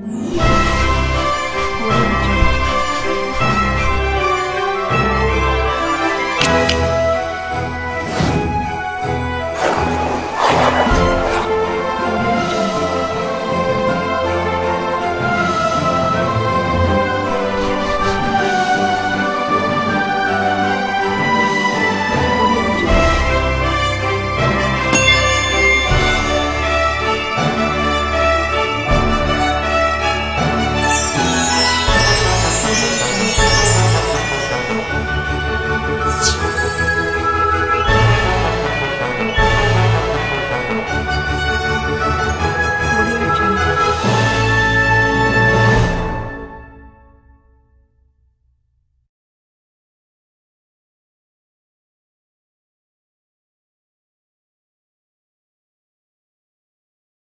Yeah.